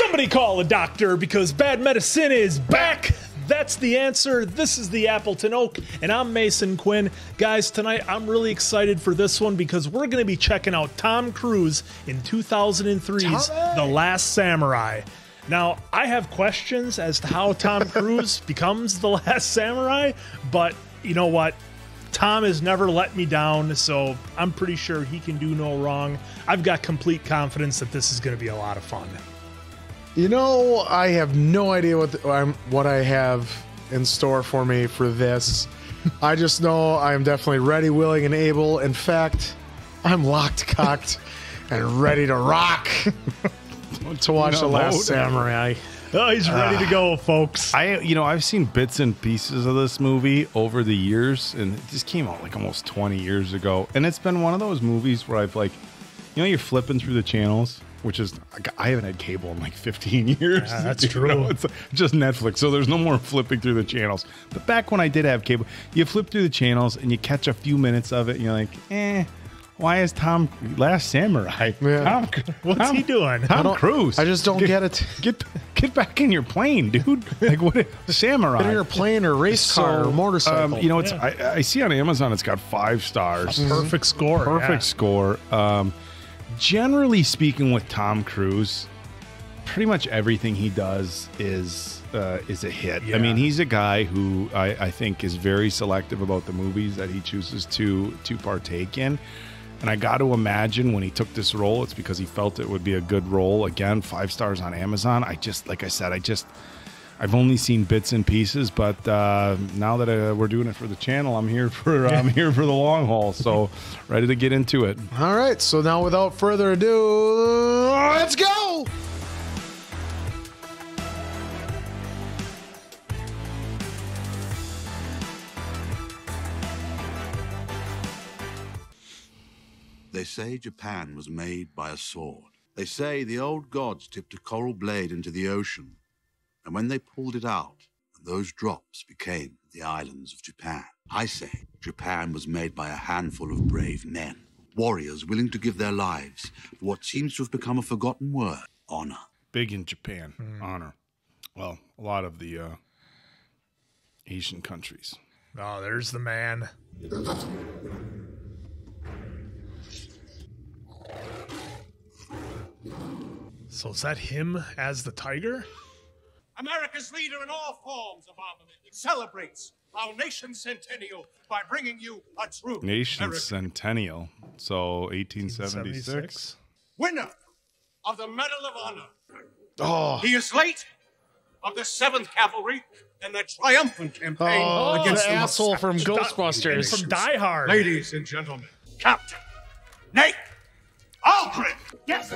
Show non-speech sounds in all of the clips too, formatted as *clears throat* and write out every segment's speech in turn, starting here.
Somebody call a doctor because bad medicine is back. That's the answer. This is the Appleton Oak, and I'm Mason Quinn. Guys, tonight I'm really excited for this one because we're going to be checking out Tom Cruise in 2003's The Last Samurai. Now, I have questions as to how Tom *laughs* Cruise becomes the last samurai, but you know what? Tom has never let me down, so I'm pretty sure he can do no wrong. I've got complete confidence that this is going to be a lot of fun. You know, I have no idea what the, I'm, what I have in store for me for this. *laughs* I just know I am definitely ready, willing, and able. In fact, I'm locked, cocked, *laughs* and ready to rock to watch The Last Samurai. Oh, he's ready to ah. go, folks. I, you know, I've seen bits and pieces of this movie over the years, and it just came out like almost 20 years ago. And it's been one of those movies where I've like, you know, you're flipping through the channels, which is I haven't had cable in like 15 *laughs* years. Yeah, that's *laughs* true. know, it's just Netflix, so there's no more flipping through the channels. But back when I did have cable, you flip through the channels and you catch a few minutes of it, and you're like, eh. Why is Tom Last Samurai? *laughs* Yeah. Tom, What's Tom- he doing? Tom don't- Cruise. I just don't get it. Get get back in your plane, dude. Like what? Samurai. Get in your plane or race car or motorcycle. Um, you know, it's I, I see on Amazon it's got five stars. Perfect score. Perfect yeah. score. Um, generally speaking, with Tom Cruise, pretty much everything he does is uh, is a hit. Yeah. I mean, he's a guy who I, I think is very selective about the movies that he chooses to to partake in. And I got to imagine when he took this role, it's because he felt it would be a good role. Again, five stars on Amazon. I just, like I said, I just, I've only seen bits and pieces, but uh, now that uh, we're doing it for the channel, I'm here for I'm here for the long haul. So *laughs* ready to get into it. All right, so now without further ado, let's go. They say Japan was made by a sword. They say the old gods tipped a coral blade into the ocean, and when they pulled it out, those drops became the islands of Japan. I say Japan was made by a handful of brave men, warriors willing to give their lives for what seems to have become a forgotten word honor. Big in Japan, honor. Well, a lot of the uh, Asian countries. Oh, there's the man. So is that him as the tiger? America's leader in all forms of armament celebrates our nation's centennial by bringing you a true Nation American Centennial. So 1876. winner of the Medal of Honor. Oh, He is late of the 7th Cavalry and the triumphant campaign oh against the the asshole from And Ghostbusters. from Die Hard. Ladies and gentlemen, Captain Nate Algren. Yes.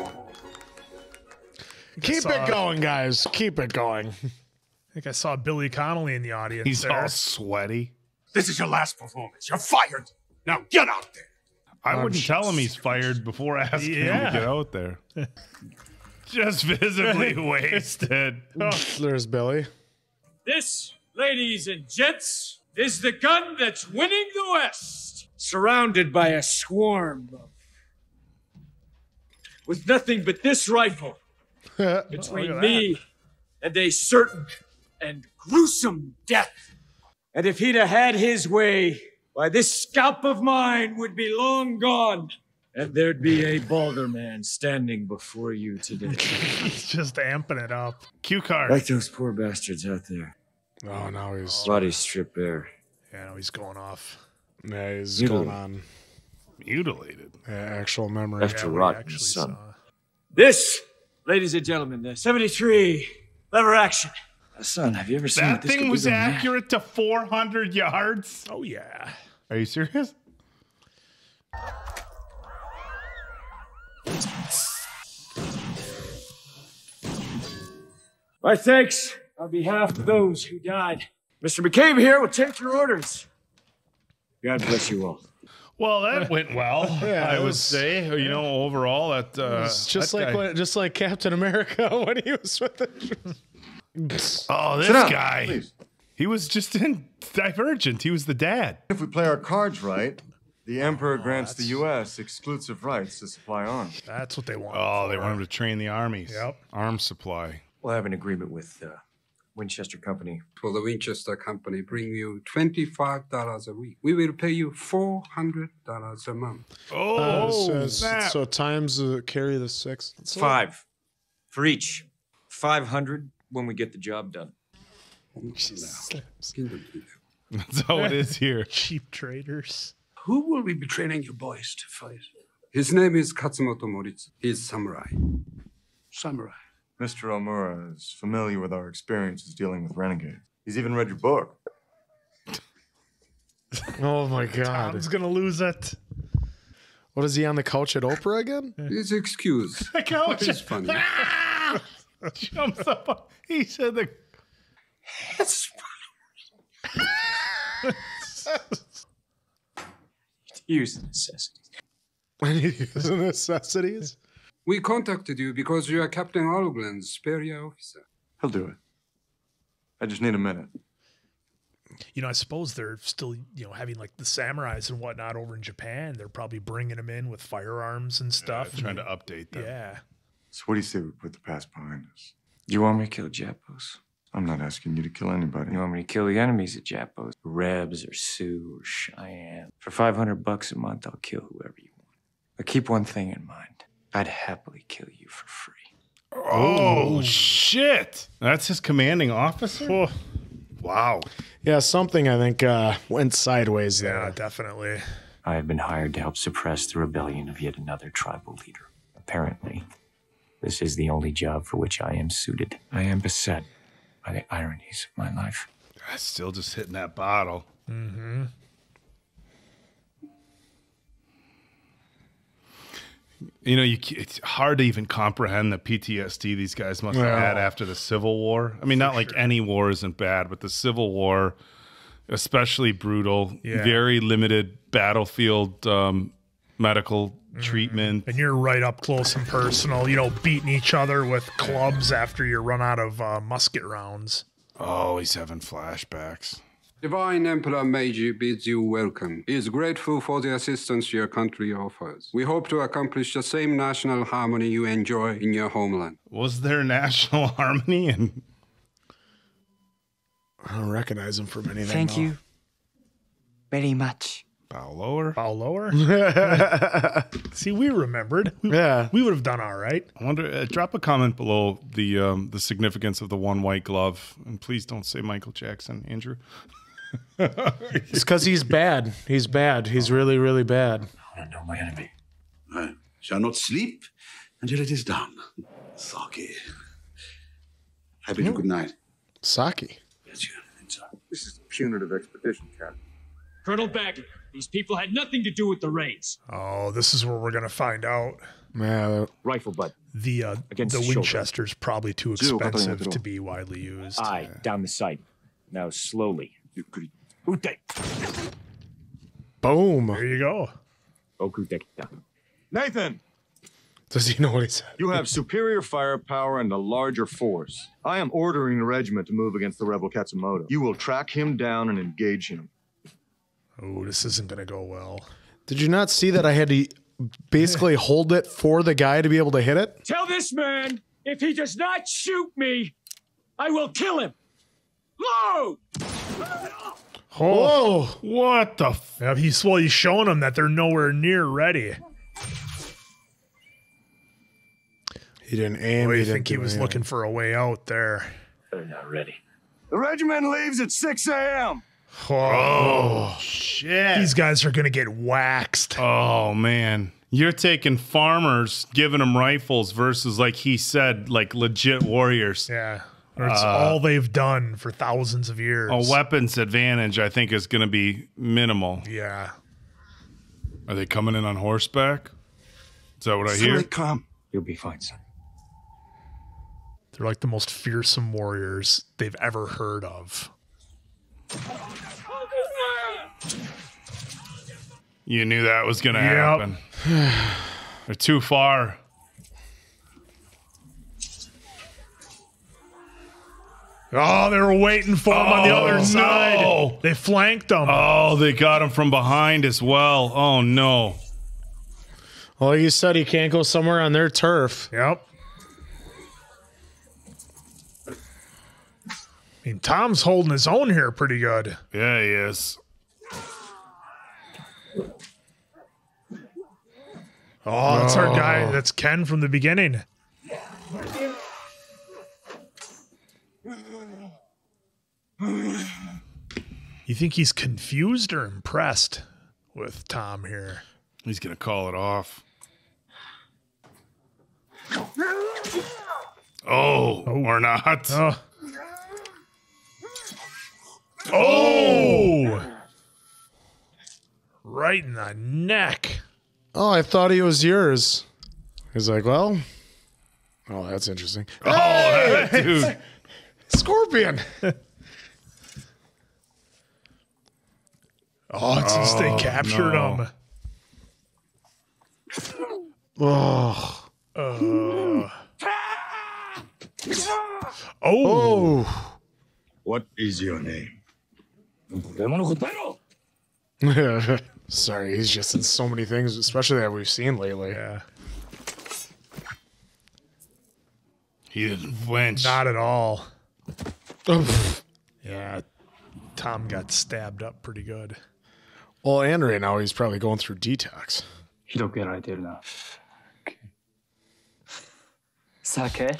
Keep saw- it going, guys. Keep it going. I think I saw Billy Connolly in the audience. He's there. all sweaty. This is your last performance. You're fired. Now get out there. I wouldn't tell him he's fired before asking him to get out there. *laughs* Just visibly *laughs* wasted. Oh. There's Billy. This, ladies and gents, is the gun that's winning the West. Surrounded by a swarm of. with nothing but this rifle *laughs* between me and a certain and gruesome death. And if he'd have had his way, why, this scalp of mine would be long gone. And there'd be a balder man standing before you today. *laughs* He's just amping it up. Cue card. like those poor bastards out there. Oh, now he's Bodies stripped bare. Yeah, now he's going off. yeah, he's You going on Mutilated. uh, actual memory. Left to we rot in the sun. saw- This, ladies and gentlemen, the 73 lever action. Son, have you ever seen That what thing could was do man? accurate to 400 yards. Oh yeah. Are you serious? My thanks on behalf of those who died. Mr. McCabe here will take your orders. God bless you all. Well, that went well. *laughs* Yeah, I would was- say. You know, overall, that uh, just that like guy- when, just like Captain America *laughs* when he was with the. *laughs* Oh, this down, guy. please. He was just in Divergent. He was the dad. If we play our cards right, The Emperor grants the U.S. exclusive rights to supply arms. That's what they want. Oh, they want him to train the armies. Yep. Arms supply. We'll have an agreement with uh, Winchester Company. for the Winchester Company bring you $25 a week. We will pay you $400 a month. Oh, Uh, so, snap. so times uh, carry the six. It's five for each. 500 when we get the job done. *laughs* That's how it is here. *laughs* cheap traders. Who will we be training your boys to fight? His name is Katsumoto Moritsugu. He's samurai. Samurai. Mr. Omura is familiar with our experiences dealing with renegades. He's even read your book. *laughs* Oh my god! Tom's gonna lose it. What is he on the couch at Oprah again? Please excuse. *laughs* The couch It's funny. *laughs* jumps up. He said the. Use the necessities. His necessities. We contacted you because you are Captain Algren's superior officer. He'll do it. I just need a minute. You know, I suppose they're still, you know, having like the samurais and whatnot over in Japan. They're probably bringing them in with firearms and stuff. Trying to update them. yeah. So what do you say we put the past behind us? You want me to kill Japos? I'm not asking you to kill anybody. You want me to kill the enemies of Japos? Rebs or Sioux or Cheyenne? For 500 bucks a month, I'll kill whoever you want. But keep one thing in mind. I'd happily kill you for free. Oh, shit! That's his commanding officer. Wow. Yeah, something I think uh, went sideways Yeah, there. definitely. I have been hired to help suppress the rebellion of yet another tribal leader. Apparently, this is the only job for which I am suited. I am beset by the ironies of my life. I Still just hitting that bottle. Mm-hmm. You know, you, it's hard to even comprehend the PTSD these guys must have had after the Civil War. I mean, not like any war isn't bad, but the Civil War, especially brutal, Yeah. very limited battlefield um, medical treatment. And you're right up close and personal, you know, beating each other with clubs after you run out of uh, musket rounds. Oh, he's having flashbacks. Divine Emperor Meiji bids you welcome. He is grateful for the assistance your country offers. We hope to accomplish the same national harmony you enjoy in your homeland. Was there national *laughs* harmony and I don't recognize him from anything. Thank though. you very much. bow lower? Bow lower. *laughs* See, we remembered. We, Yeah. we would have done all right. I wonder. Uh, drop a comment below the um, the significance of the one white glove, and please don't say Michael Jackson, Andrew. *laughs* It's because he's bad. He's bad. He's really, really bad. I don't know my enemy. I shall not sleep until it is done. Saki. I bid you good night. Saki. Yes, you. This is a punitive expedition, Captain. Colonel Bagley, these people had nothing to do with the raids. Oh, this is where we're gonna find out. Yeah, Rifle butt. The uh, Against the the shoulder. Winchester's probably too expensive to be widely used. Aye, down the sight. Now slowly. Ute. boom. There you go. Okudekita. Nathan, Does he know what he said? you have superior firepower and a larger force. I am ordering the regiment to move against the rebel Katsumoto. You will track him down and engage him. Oh, this isn't gonna go well. Did you not see that I had to basically hold it for the guy to be able to hit it? Tell this man, if he does not shoot me, I will kill him. Load! Oh, What the? F- Yeah, he's well, he's showing them that they're nowhere near ready. he didn't aim. I he think didn't he was anything. looking for a way out there. They're not ready. The regiment leaves at 6 a.m. Oh, oh, shit! these guys are gonna get waxed. oh man, you're taking farmers, giving them rifles versus, like he said, like legit warriors. Yeah, or it's uh, all they've done for thousands of years. A weapons advantage, I think, is going to be minimal. Yeah, Are they coming in on horseback? Is that what I hear? come. You'll be fine, son. they're like the most fearsome warriors they've ever heard of. You knew that was going to Yep. happen. *sighs* They're too far. Oh, they were waiting for him on the Oh, other side. no. They flanked him. Oh, they got him from behind as well. Oh no. Well, you said he can't go somewhere on their turf. Yep. I mean, Tom's holding his own here pretty good. Yeah, he is. Oh, that's our guy. Oh. That's Ken from the beginning. *sighs* You think he's confused or impressed with Tom here? He's gonna call it off. Oh, oh. or not. Oh. Oh! Right in the neck. Oh, I thought he was yours. He's like, well, oh, that's interesting. Oh, *laughs* dude. Scorpion. *laughs* Oh, it's just they Oh, captured no. him. Oh. Uh, oh. Oh. What is your name? *laughs* Sorry, he's just in so many things, especially that we've seen lately. Yeah. He didn't flinch. Not at all. Yeah. Tom got stabbed up pretty good. Well, and right now he's probably going through detox. ひどくやられてるな。酒 *laughs*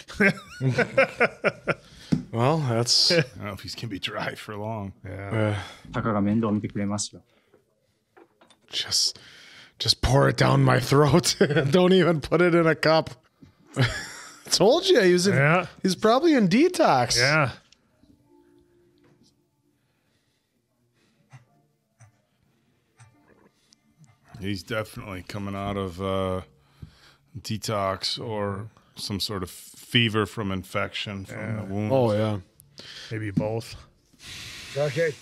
Well, that's I don't know if he's gonna be dry for long. Yeah. uh, タカが面倒見てくれますよ。 just just pour it down my throat. *laughs* Don't even put it in a cup. *laughs* Told you he was in, Yeah. he's probably in detox. Yeah. He's definitely coming out of uh, detox or some sort of fever from infection from the wound. Oh yeah. Maybe both. Okay.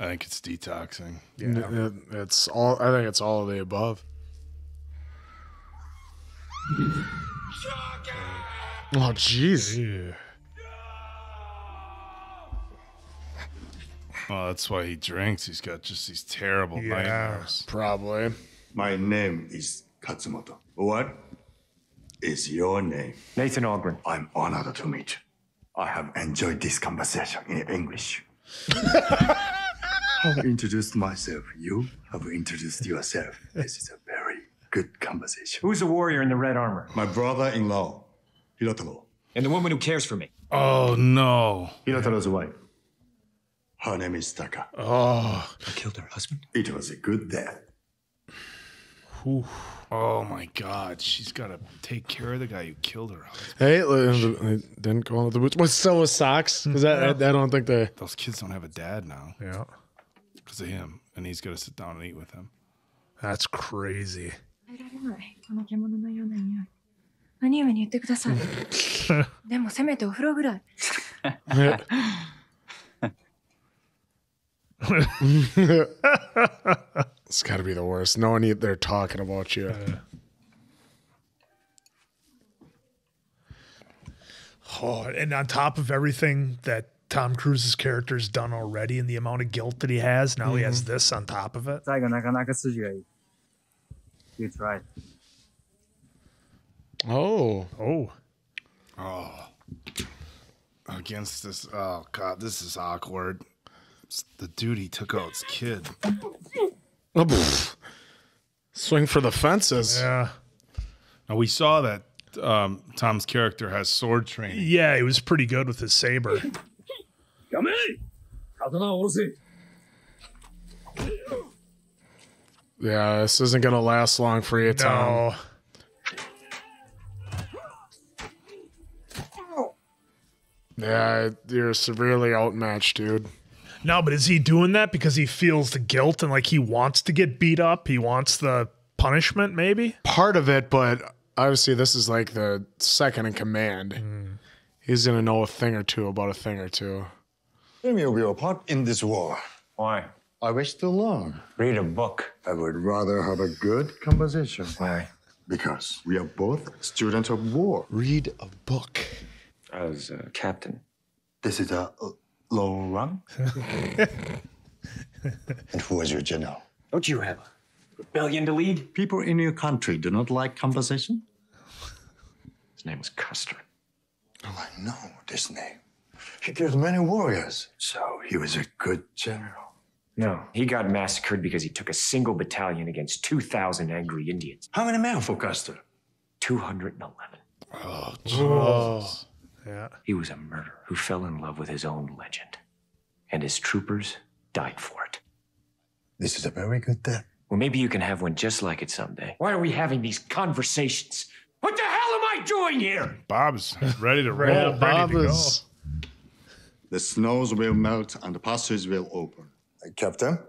I think it's detoxing. Yeah, it- It's all. I think it's all of the above. Oh jeez. Well, that's why he drinks. He's got just these terrible Yeah. nightmares. Probably. My name is Katsumoto. What is your name? Nathan Algren. I'm honored to meet you. I have enjoyed this conversation in English. *laughs* I've introduced myself. You have introduced yourself. This is a very good conversation. Who's the warrior in the red armor? My brother-in-law, Hirotaro. And the woman who cares for me. Oh no. Hirotaro's wife. Her name is Taka. Oh. I killed her husband. It was a good death. Oh my God. She's got to take care of the guy who killed her. husband. Hey, uh, they didn't go on with the boots. But still with socks. Because I, I, I don't think they. Those kids don't have a dad now Yeah. because of him, and he's got to sit down and eat with him. That's crazy. 耐えられないこの獣のような匂い兄上に言ってくださいでもせめてお風呂ぐらい *laughs* it's got to be the worst. No one they're talking about you. Oh, and on top of everything that Tom Cruise's character has done already, and the amount of guilt that he has, now mm-hmm. he has this on top of it. You right. Oh. Oh. Oh. Against this. Oh, God. This is awkward the dude he took out his kid. Oh, Swing for the fences. Yeah. Now we saw that um, Tom's character has sword training. Yeah, he was pretty good with his saber. Come in. Yeah, this isn't gonna last long for you, Tom. No. Yeah, you're severely outmatched, dude. No, but is he doing that because he feels the guilt and like he wants to get beat up? He wants the punishment, maybe? Part of it, but obviously this is like the second in command. He's going to know a thing or two about a thing or two. Let me be a part in this war. Why? I wish to learn. Read a book. I would rather have a good conversation. Why? Because we are both students of war. Read a book. As a captain. This is a uh, long run. *laughs* and who was your general? Don't you have a rebellion to lead? People in your country do not like conversation. His name was Custer. Oh, I know this name. He killed many warriors. So he was a good general. No, he got massacred because he took a single battalion against 2,000 angry Indians. How many men for Custer? 211. Oh, Oh, yeah. He was a murderer who fell in love with his own legend. And his troopers died for it. This is a very good death. Well, maybe you can have one just like it someday. Why are we having these conversations? What the hell am I doing here? Bob's *laughs* ready to roll. Yeah, ready Bob to go. The snows will melt and the passages will open. Captain? *sighs*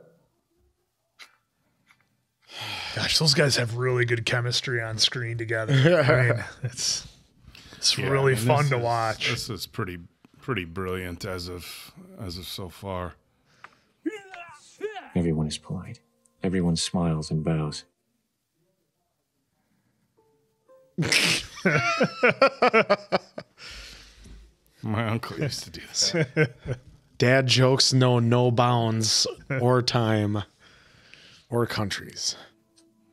Gosh, those guys have really good chemistry on screen together. *laughs* I mean, it's it's Yeah, really fun to is- watch. This is pretty pretty brilliant as of as of so far. Everyone is polite. Everyone smiles and bows. *laughs* My uncle used to do this. *laughs* Dad jokes know no bounds or time or countries.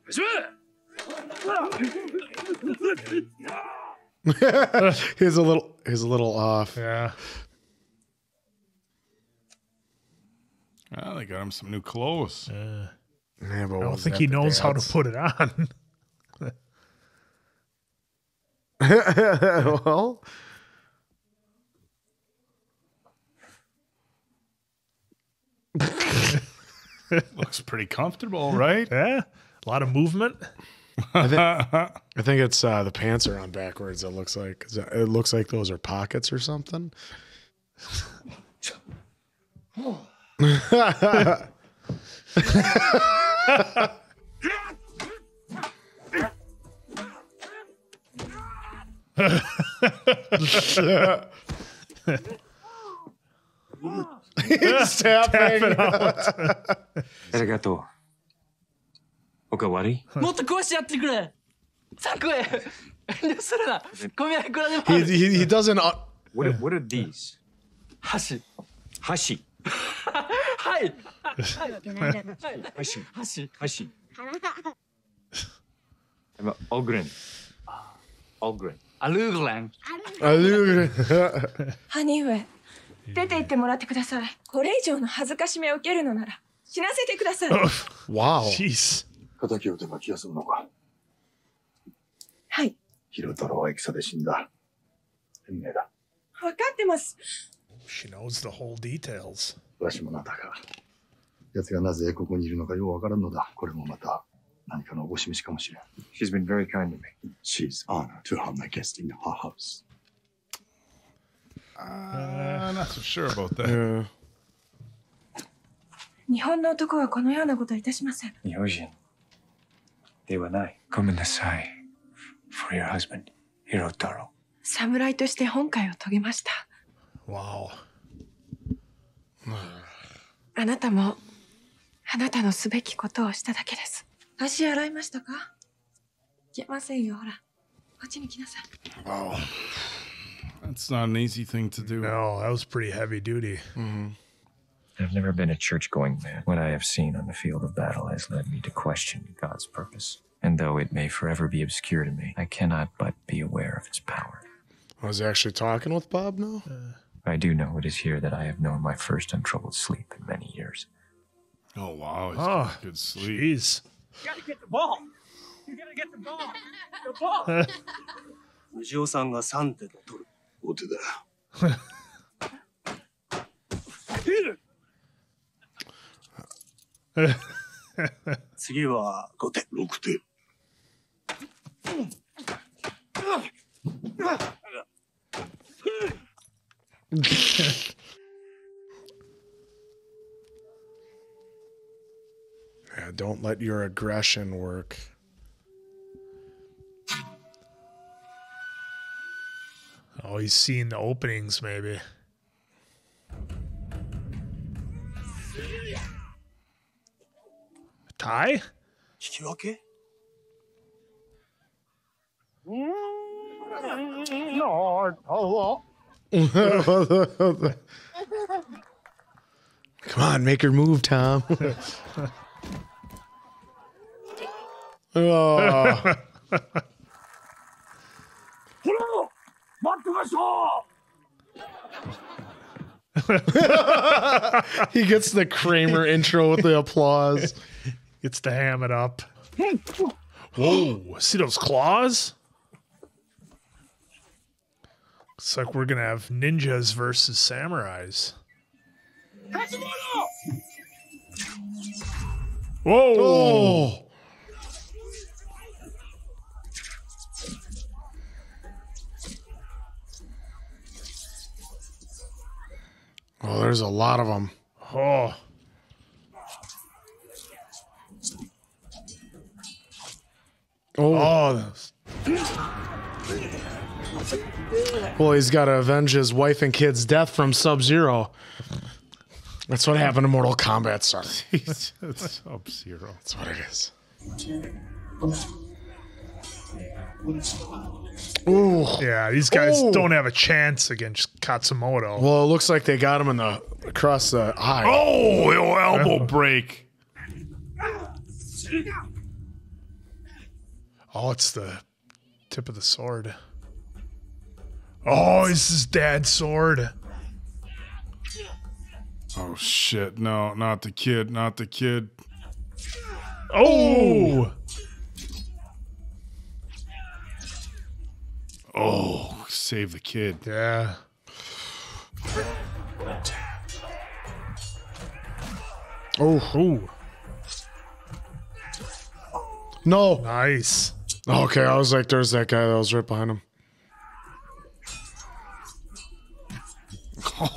*laughs* *laughs* he's a little he's a little off. Yeah. Well, they got him some new clothes. Yeah, but I don't think he the knows how to put it on. *laughs* well, *laughs* Looks pretty comfortable, right? Yeah. A lot of movement. I think, *laughs* I think it's uh, the pants are on backwards. It looks like it looks like those are pockets or something. *laughs* He's *laughs* tapping. Arigato. Okawari? もっと壊してやってくれ3個へ遠慮するな小宮いくらでもあ He, る he, he doesn't. Uh, What are, what are these? 箸 Hashi. はいはい Hashi. 箸 Hashi. I'm Ogren. Ogren. アルーグレン uh, 兄上出て行ってもらってくださいこれ以上の恥ずかしめを受けるのなら死なせてください *laughs* wow. Jeez. 敵を撃てば気が済むのかはい広太郎は戦で死んだ。運命だ。分かってます She knows the whole details. わしもなだが。奴がなぜここにいるのかようわからんのだ。これもまた何かのお示しかもしれん。She's been very kind to me. She's honored to have my guest in her house. Uh, not so sure about that. Yeah. 日本の男はこのようなことはいたしません日本人ではない。ごめんなさい。for your husband, ヒロタロ。侍として本会を遂げました。わお。あなたも、あなたのすべきことをしただけです。足洗いましたか？いけませんよ、ほら。こっちに来なさい。わお。That's not an easy thing to do. No, that was pretty heavy duty. Mm-hmm. I've never been a church going man. What I have seen on the field of battle has led me to question God's purpose. And though it may forever be obscure to me, I cannot but be aware of its power. I was actually talking with Bob now. I do know it is here that I have known my first untroubled sleep in many years. Oh wow, he's Oh, got good sleep. Jeez. You gotta get the ball. You gotta get the ball. The ball. *laughs* 藤尾さんが3手で取る。お手だ。 *laughs* 次は5手。 6手。 Yeah, *laughs* don't let your aggression work. Oh, he's seen the openings, maybe. Ty? You okay? No, hello. *laughs* Come on, make her move, Tom. *laughs* oh. Hello, *laughs* he gets the Kramer intro with the applause. Gets to ham it up. Whoa, see those claws? Looks like we're gonna have ninjas versus samurais. Whoa! Oh. Oh, there's a lot of them. Oh. Oh. Oh, Well, he's got to avenge his wife and kid's death from Sub Zero. That's what happened to Mortal Kombat, son. it's *laughs* Sub Zero. That's what it is. Ooh. Yeah, these guys Oh. don't have a chance against Katsumoto. Well, it looks like they got him in the across the eye. Oh, el- elbow break. Oh, it's the tip of the sword. Oh, it's his dad's sword. Oh shit! No, not the kid. Not the kid. Oh, Oh, save the kid. yeah. Oh, Ooh, no. nice. Okay, I was like, there's that guy that was right behind him. *laughs*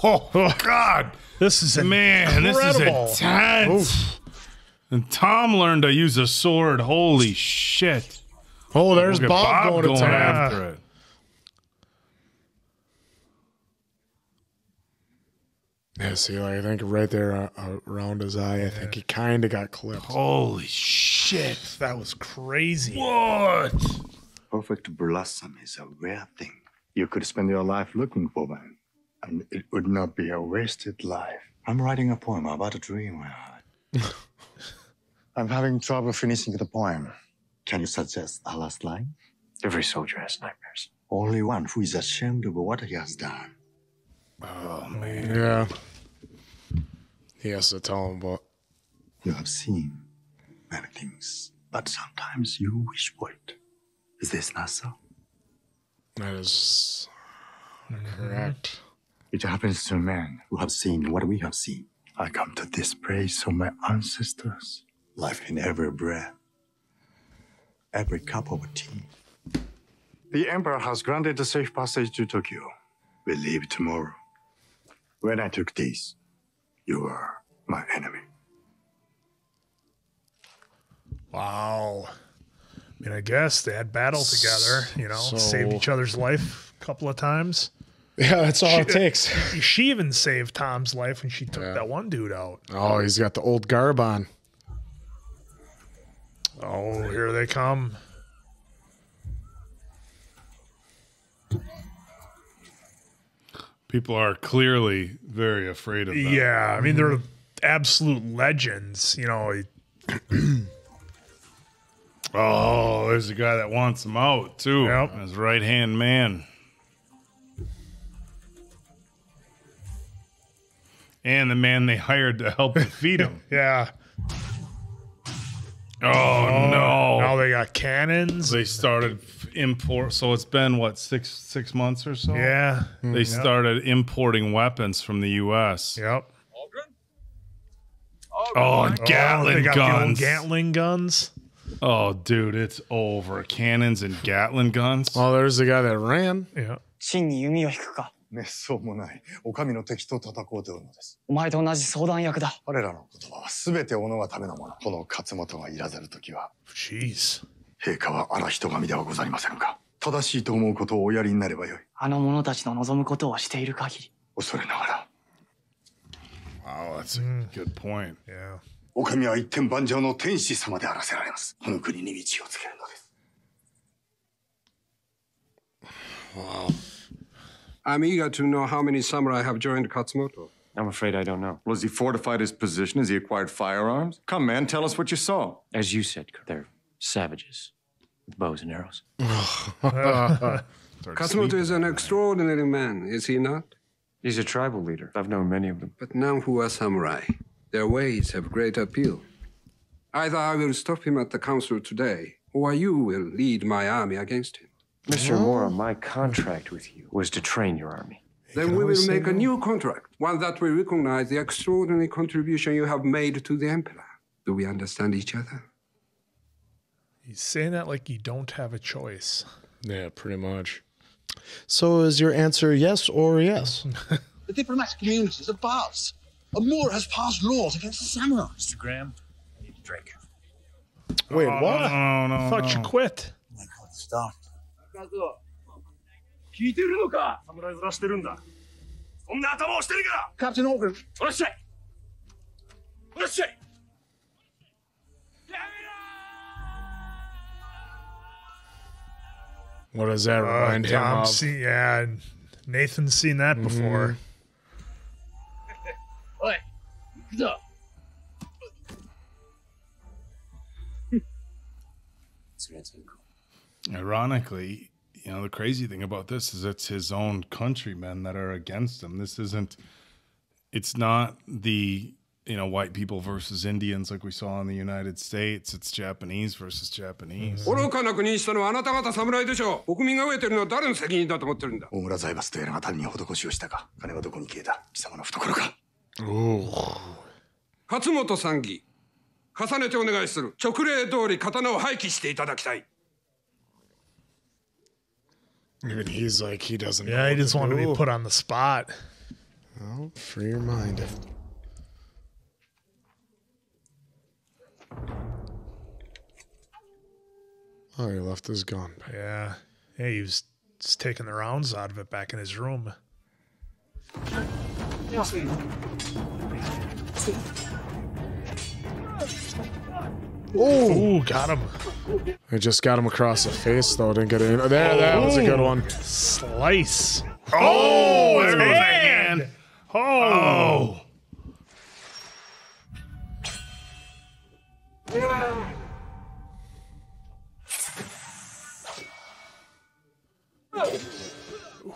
Oh God, This is man, this is intense. And Tom learned to use a sword. Holy shit! Oh, there's Look at Bob, going, to town. after it. Yeah, see, like, I think right there uh, around his eye, I think he kind of got clipped. Holy shit! That was crazy. What? Perfect blossom is a rare thing. You could spend your life looking for one, and it would not be a wasted life. I'm writing a poem about a dream I had. *laughs* I'm having trouble finishing the poem. Can you suggest a last line? Every soldier has nightmares. Only one who is ashamed of what he has done. Oh man. Yeah. He has to tell him what. You have seen many things, but sometimes you wish for it. Is this not so? That is correct. It happens to men who have seen what we have seen. I come to this place of my ancestors. Life in every breath, every cup of tea. The Emperor has granted a safe passage to Tokyo. We leave tomorrow. When I took this, you were my enemy. Wow. I mean, I guess they had battle together. You know, So- saved each other's life a couple of times. Yeah, that's all it takes. *laughs* She even saved Tom's life when she took that one dude out. Oh, he's got the old garb on. Oh, here they come. People are clearly very afraid of them. Yeah, I mean they're absolute legends. You know, Oh, there's a guy that wants him out too. Yep. His right hand man. And the man they hired to help *laughs* defeat him. yeah. Oh, no! Oh, now they got cannons. They started import. So it's been what six six months or so. Yeah. They hmm, Yep. started importing weapons from the U.S. Yep. Oh, Oh, Gatling they got the old guns. Gatling guns. Oh, dude, it's over. Cannons and Gatling guns. Oh, there's the guy that ran. Yeah. 真に弓を引くか。滅相もない。お上の敵と戦うておるのです。お前と同じ相談役だ。彼らの言葉は全て斧がためのもの。この勝元がいらざる時は。Jeez。陛下は荒人神ではございませんか。正しいと思うことをおやりになればよい。あの者たちの望むことをしている限り。恐れながら。Wow, that's a good point. Yeah. お上は一点万丈の天使様であらせられます。この国に道をつけるのです。 I'm eager to know how many samurai have joined Katsumoto. I'm afraid I don't know. Was he fortified his position as he acquired firearms? Come, man, tell us what you saw. As you said, they're savages with bows and arrows. *laughs* Katsumoto is an extraordinary man, is he not? He's a tribal leader. I've known many of them. But none who are samurai. Their ways have great appeal. Either I will stop him at the council today, or you will lead my army against him. Mr. Omura, my contract with you was to train your army. Then we will make a new contract, one that will recognize the extraordinary contribution you have made to the Emperor. Do we understand each other? He's saying that like you don't have a choice. Yeah, pretty much. So is your answer yes or yes? *laughs* The diplomatic community is a buzz. Omura has passed laws against the samurai. Mr. Graham, I need a drink. Wait, Oh, what? no, no, I thought you no. quit. Oh 聞いてるのか侍ずらしてるんだそんな頭をしてるから Captain Algren, おらっしゃいおらっしゃい What does that Uh, remind him of? Yeah, Nathan's seen that mm-hmm. before. 行くぞ Ironically, you know, the crazy thing about this is it's his own countrymen that are against him. This isn't, it's not the, you know, white people versus Indians like we saw in the United States. It's Japanese versus Japanese. 愚かな国にしたのはあなた方侍でしょう。国民が飢えてるのは誰の責任だと思ってるんだ。大村財閥とやらが単に施しをしたか金はどこに消えた貴様の懐か 勝本参議重ねてお願いする勅令通り刀を廃棄していただきたい Even he's like he doesn't. know Yeah, he what just wanted to be do. put on the spot. Well, free your mind. If... Oh, he left his gun. Yeah. Yeah, he was just taking the rounds out of it back in his room. Oh, got him. I just got him across the face though. Didn't get it. in- oh, There, that was a good one. Slice. Oh, oh there his goes that hand. hand. Oh.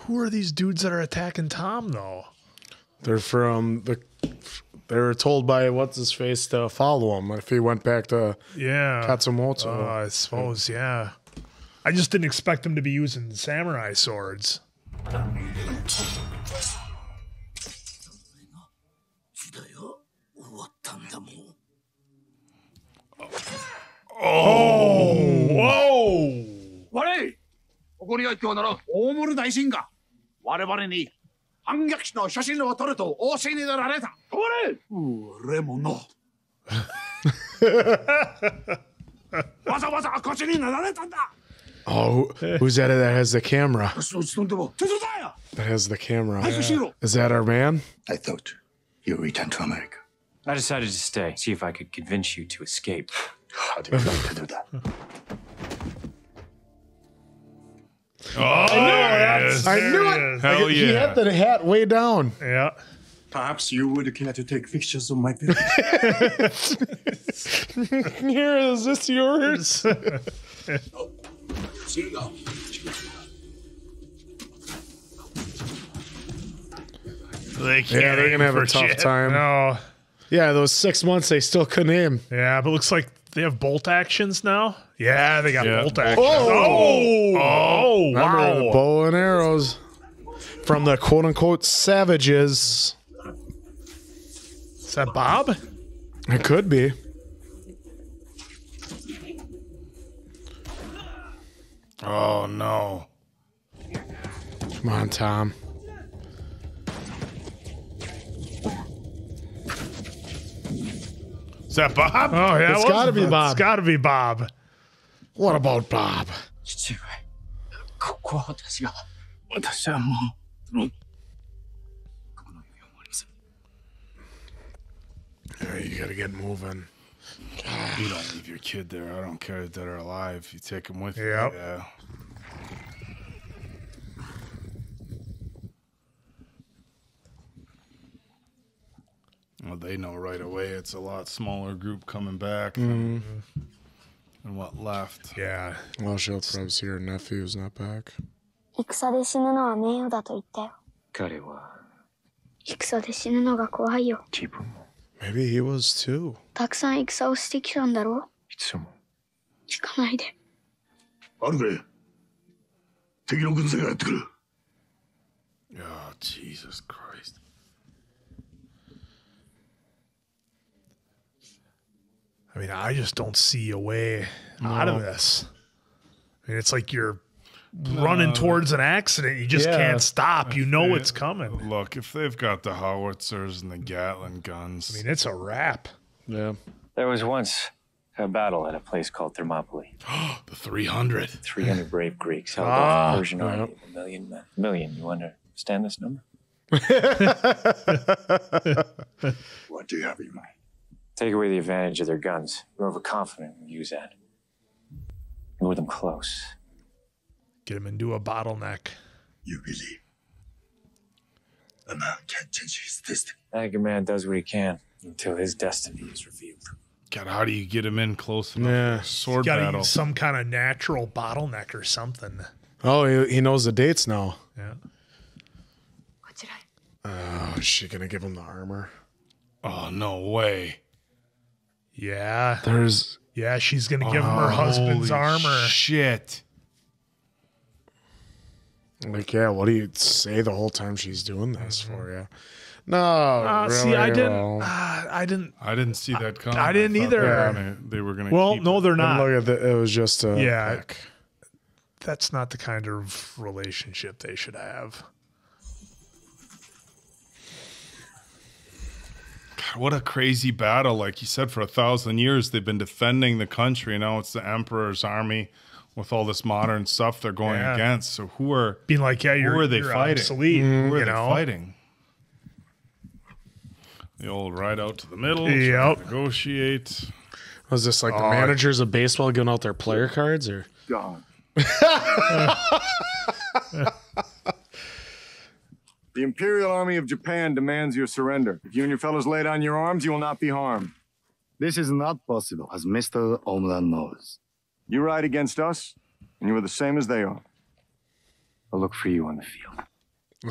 Who are these dudes that are attacking Tom though? They're from the. They were told by what's his face to follow him if he went back to Yeah. Katsumoto. Uh, I suppose, yeah. I just didn't expect him to be using samurai swords. Oh! Whoa! 悪いここには今日なら大森大臣が我々に 反逆者の写真を撮ると仰せになられた。これ俺もの。わざわざこっちになられたんだ。 Oh, *laughs* who- who's that? That has the camera. そっちとんでも手伝えよ That has the camera. Hey, Shishiro. Is that our man? I thought you returned to America. I decided to stay, see if I could convince you to escape. How do you plan to do that? Oh, there it is. I knew it. Hell He yeah. had the hat way down. Yeah. Perhaps you would care to take pictures of my village. *laughs* Here, is this yours? *laughs* They yeah, can't they're aim gonna have a tough shit. time. No. Yeah, those six months they still couldn't aim. Yeah, but looks like they have bolt actions now. Yeah, they got Yeah. bolt oh. actions. Oh! oh, oh, wow. the bow and arrows from the quote unquote savages. Is that Bob? It could be. Oh no. Come on, Tom. Is that Bob? Oh yeah, it was- gotta be Bob. It's got to be Bob. What about Bob? 父上、ここは私が、私はもう、この世を終わりす。Hey, you gotta get moving. You don't leave your kid there. I don't care if they're alive. You take them with yep. you. Yeah. Well, they know right away it's a lot smaller group coming back. Mm -hmm. Than what left. Yeah. Well, she'll probably see her nephew's not back. 戦で死ぬのは名誉だと言ったよ彼は戦で死ぬのが怖いよ Maybe he was too. たくさん戦をしてきたんだろいつも聞かないでアルフレ敵の軍勢がやってくる Oh, Jesus Christ. I mean, I just don't see a way out of this. I mean, it's like you're running towards an accident. You just Yeah. can't stop. You know If it's coming. Look, if they've got the howitzers and the Gatling guns. I mean, it's a wrap. Yeah. There was once a battle at a place called Thermopylae. *gasps* the 300. 300 brave Greeks held Ah, off the Persian army yeah. of a million men. Million, you understand this number? *laughs* *laughs* What do you have in mind? Take away the advantage of their guns. You're overconfident when you use that. Lure them close. Get them into a bottleneck. You believe a man can't change his destiny. I think a man does what he can until his destiny is revealed. God, how do you get him in close enough? Yeah. for a Sword Got to battle. use some kind of natural bottleneck or something. Oh, he, he knows the dates now. Yeah. Oh, is she gonna give him the armor? Oh no way. Yeah. There's Yeah, she's going to give him her husband's Holy armor. Shit. like, yeah. What do you say the whole time she's doing this for you? No, Uh, see, I didn't. well. Uh, I didn't. I didn't see that coming. I didn't thought either. They were gonna, they were gonna Well, no, they're And not. Look at the, it was just a Yeah. pick. That's not the kind of relationship they should have. What a crazy battle! Like you said, for a thousand years they've been defending the country. and Now it's the emperor's army with all this modern stuff they're going Yeah. against. So who are Being like, yeah, who you're, are they you're fighting? obsolete. Who are you they know? fighting? The old right out to the middle. try to Yep. Negotiate. Was this like the Oh, managers of baseball giving out their player cards, or God. *laughs* The Imperial Army of Japan demands your surrender. If you and your fellows lay down your arms, you will not be harmed. This is not possible, as Mr. Omura knows. You ride against us, and you are the same as they are. I'll look for you on the field.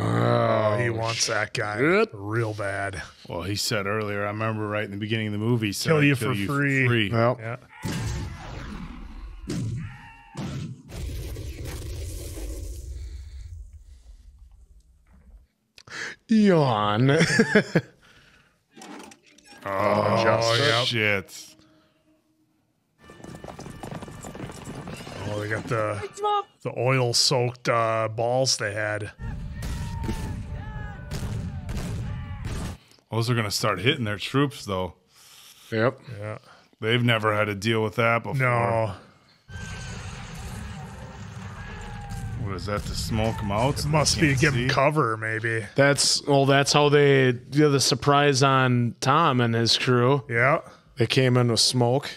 Oh, he wants that guy real bad. Well, he said earlier. I remember right in the beginning of the movie. He said, Kill "I'd you for free." free. Well. Yeah. Yawn? *laughs* Oh, just- yep. shit! Oh, they got the the oil soaked uh, balls they had. Those are gonna start hitting their troops, though. yep. Yeah. They've never had to deal with that before. No, is that to smoke them out? it must be to give see? cover, maybe. That's well. That's how they did the surprise on Tom and his crew. Yeah. They came in with smoke.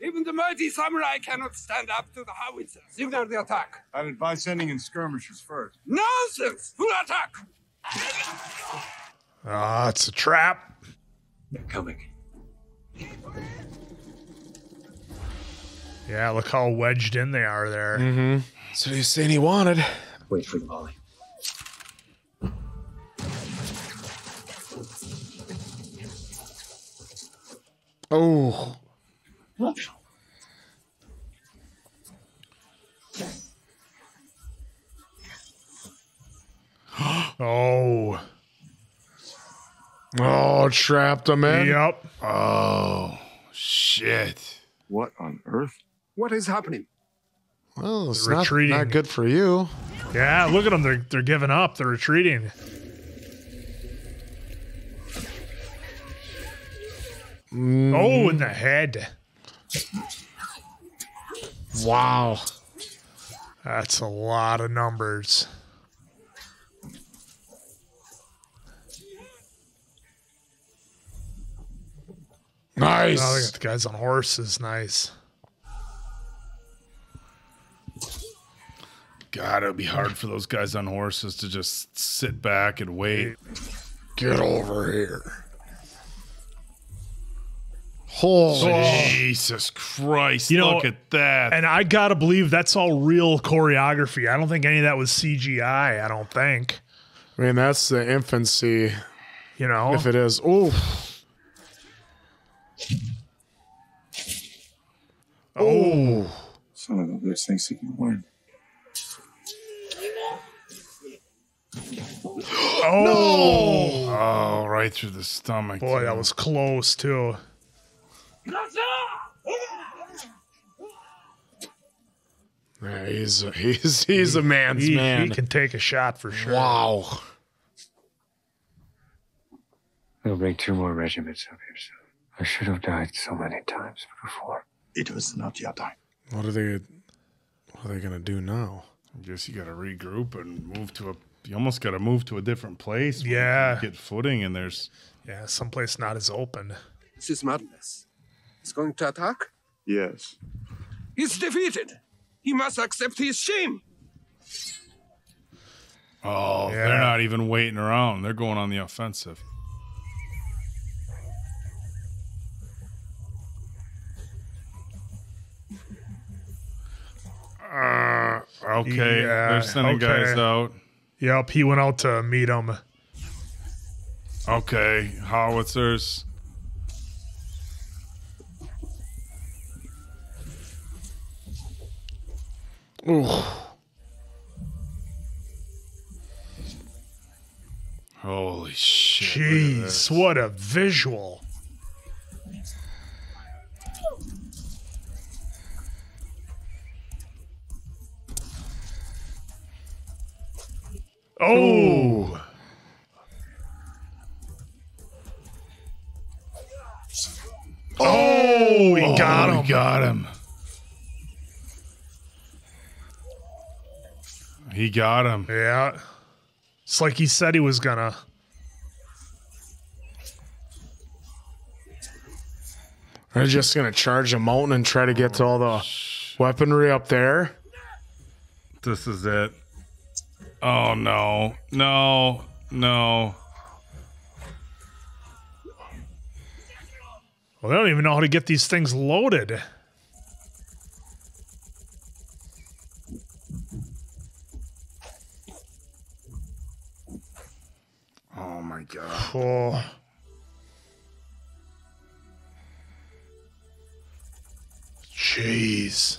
Even the mighty samurai cannot stand up to the howitzers. Signal the attack. I'd advise sending in skirmishers first. Nonsense! Full attack! Ah, it's a trap. They're coming. Yeah, look how wedged in they are there. Mm-hmm. So he's saying he wanted. Wait for the volley. Oh, *gasps* Oh, oh, trapped him in. yep. Oh shit! What on earth? What is happening? Well, it's not, retreating. not good for you. Yeah, look at them. They're they're giving up. They're retreating. Mm, Oh, in the head. wow. That's a lot of numbers. Nice. Oh, the guys on horses. Nice. God, it'd be hard for those guys on horses to just sit back and wait. Get over here. Oh, Jesus Christ! You know- look at that. And I gotta believe that's all real choreography. I don't think any of that was CGI. I don't think. I mean, that's the infancy. You know, If it is, oh, oh, Son of a bitch thinks he can win. Oh, oh, right through the stomach. boy, too. that was close too. yeah, he's he's he's a man's He, man. he can take a shot for sure. Wow. We'll bring two more regiments up here soon. I should have died so many times before. It was not your time. What are they? What are they gonna do now? I guess you got to regroup and move to a. You almost got to move to a different place. Yeah. get footing, and there's. Yeah, someplace not as open. This is madness. He's going to attack? Yes. He's defeated. He must accept his shame. Oh, Yeah. they're not even waiting around. They're going on the offensive. Uh, okay, Yeah, they're sending guys out. Yep, he went out to meet him. Okay, howitzers. Ooh. Holy shit! look at this. Jeez, what a visual. Got him. he got him. He got him. Yeah, it's like he said he was gonna. They're just gonna charge a mountain and try to get to all the weaponry up there. This is it. Oh no. No. No. Well, they don't even know how to get these things loaded. Oh my god. Oh, jeez.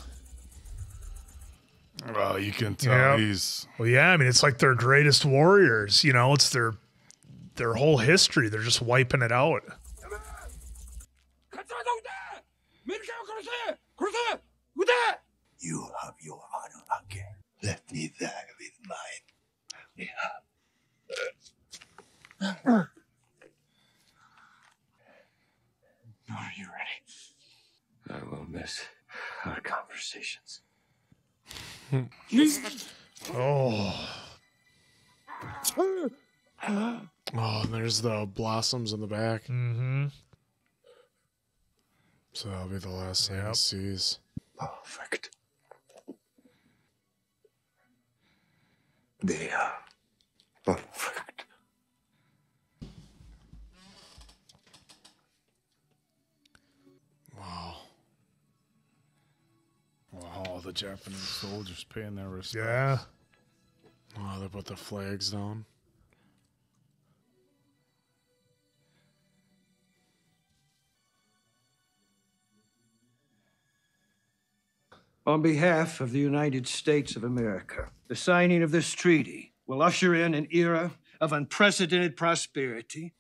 Oh, you can tell Yep. he's Well, yeah, I mean, it's like their greatest warriors. You know, it's their their whole history. They're just wiping it out. You have your honor again. Let me die with mine. Are you ready? I will miss our conversations. *laughs* Oh, Oh, and there's the blossoms in the back. mm-hmm. So that'll be the last thing he Yep. sees. Perfect. They are perfect. Wow. wow, all the Japanese soldiers paying their respects. yeah. Oh, they put the flags down. On behalf of the United States of America, the signing of this treaty will usher in an era of unprecedented prosperity.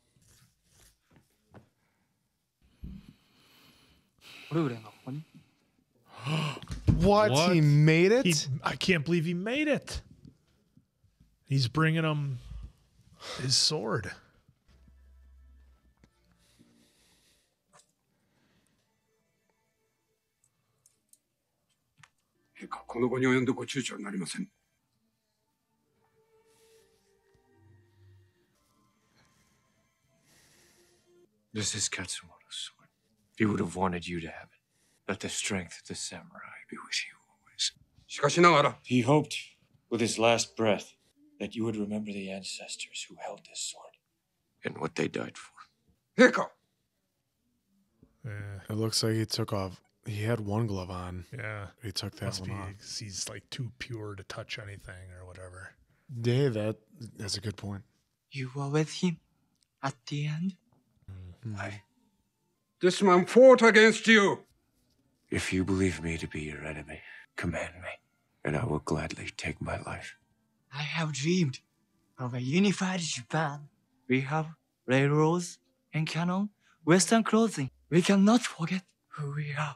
What? What? He made it? He, I can't believe he made it. He's bringing him his sword. 陛下この後に及んでご躊躇なりません。 This is Katsumoto's sword. He would have wanted you to have it. Let the strength of the samurai be with you always. しかしながら、 He hoped, with his last breath, that you would remember the ancestors who held this sword and what they died for. 陛下、 It looks like he took off. he had one glove on. Yeah. He took that Must one be off. 'cause he's like too pure to touch anything or whatever. Yeah, that that's a good point. You were with him at the end? Mm-hmm. I. This man fought against you. If you believe me to be your enemy, command me, and I will gladly take my life. I have dreamed of a unified Japan. We have railroads and cannon, Western clothing. We cannot forget who we are.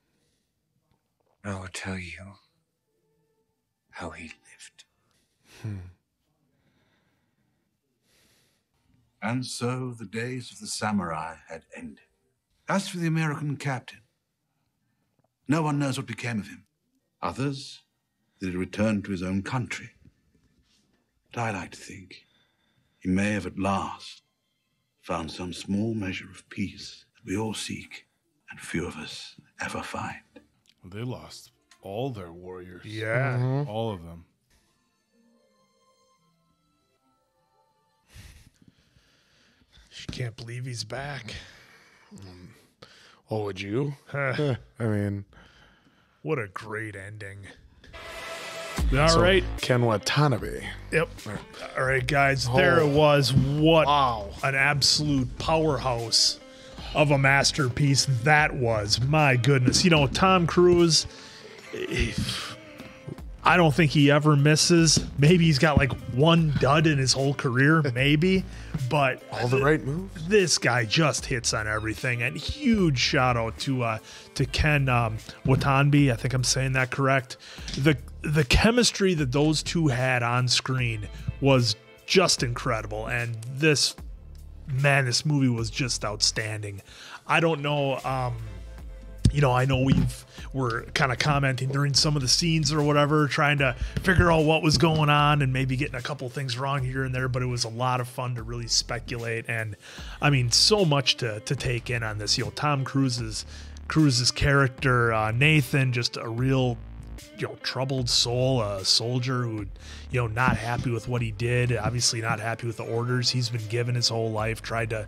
I will tell you how he lived. Hmm. And so the days of the samurai had ended. As for the American captain, no one knows what became of him. Others, that he returned to his own country. But I like to think he may have at last found some small measure of peace that we all seek and few of us ever find. They lost all their warriors. Yeah. Mhm. all of them. She can't believe he's back. Oh, would you? *laughs* Huh. Eh, I mean, What a great ending. All right, so Ken Watanabe. Yep. All right, guys. There it was. What an absolute powerhouse of a masterpiece that was. My goodness. You know, Tom Cruise. I don't think he ever misses. Maybe he's got like one dud in his whole career, *laughs* maybe. But all the right moves. This guy just hits on everything. And huge shout out to uh, to Ken um, Watanabe. I think I'm saying that correct. The the chemistry that those two had on screen was just incredible. And this man, this movie was just outstanding. I don't know. Um, you know, I know we've we're kind of commenting during some of the scenes or whatever, trying to figure out what was going on and maybe getting a couple things wrong here and there. But it was a lot of fun to really speculate, and I mean, so much to to take in on this. You know, Tom Cruise's Cruise's character, uh, Nathan, just a real you know troubled soul a soldier who you know not happy with what he did obviously not happy with the orders he's been given his whole life tried to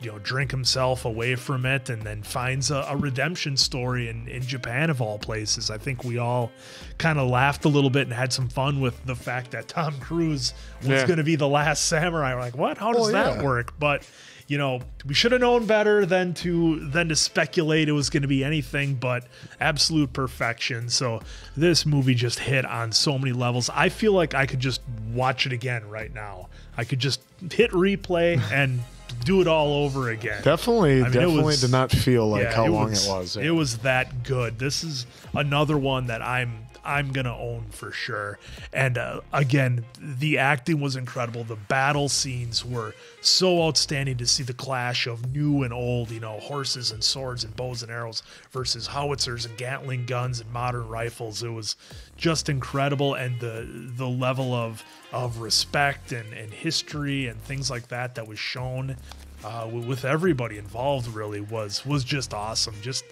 you know drink himself away from it and then finds a, a redemption story in, in japan of all places i think we all kind of laughed a little bit and had some fun with the fact that tom cruise was Yeah. going to be the last samurai We're like what how does Oh, that yeah. work but you know we should have known better than to than to speculate it was going to be anything but absolute perfection so this movie just hit on so many levels i feel like i could just watch it again right now i could just hit replay *laughs* and do it all over again Definitely, I mean, definitely was- did not feel like yeah, how long it was. it was that good. This is another one that I'm I'm gonna own for sure. And uh, again, the acting was incredible. The battle scenes were so outstanding to see the clash of new and old. You know, horses and swords and bows and arrows versus howitzers and Gatling guns and modern rifles. It was just incredible, and the the level of of respect and, and history and things like that that was shown uh, with everybody involved really was was just awesome. Just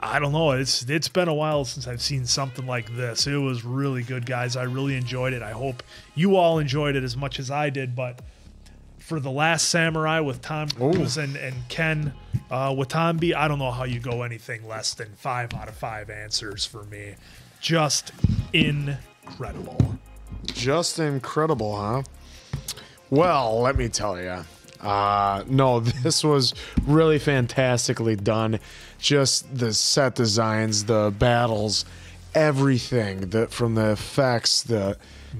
I don't know. It's it's been a while since I've seen something like this. It was really good, guys. I really enjoyed it. I hope you all enjoyed it as much as I did. But for the Last Samurai with Tom Cruise and, and Ken uh, Watambi, I don't know how you go anything less than five out of five answers for me. Just incredible. Just incredible, huh? Well, let me tell you. Uh, no, *laughs* this was really fantastically done. Just the set designs, the battles, everything that from the effects, the